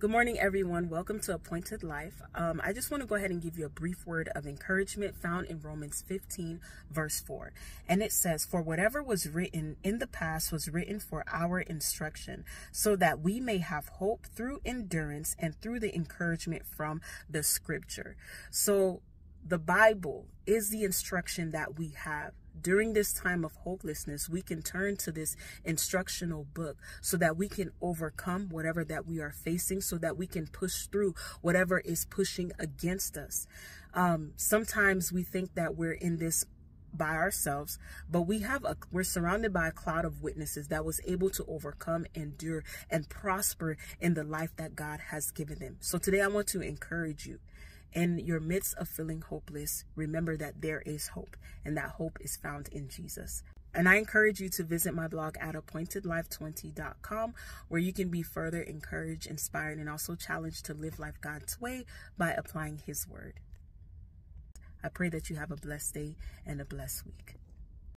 Good morning, everyone. Welcome to Appointed Life. Um, I just want to go ahead and give you a brief word of encouragement found in Romans 15, verse 4. And it says, For whatever was written in the past was written for our instruction, so that we may have hope through endurance and through the encouragement from the scripture. So the Bible is the instruction that we have during this time of hopelessness, we can turn to this instructional book so that we can overcome whatever that we are facing, so that we can push through whatever is pushing against us. Um, sometimes we think that we're in this by ourselves, but we have a we're surrounded by a cloud of witnesses that was able to overcome, endure, and prosper in the life that God has given them. So today I want to encourage you in your midst of feeling hopeless, remember that there is hope, and that hope is found in Jesus. And I encourage you to visit my blog at appointedlife20.com, where you can be further encouraged, inspired, and also challenged to live life God's way by applying His word. I pray that you have a blessed day and a blessed week.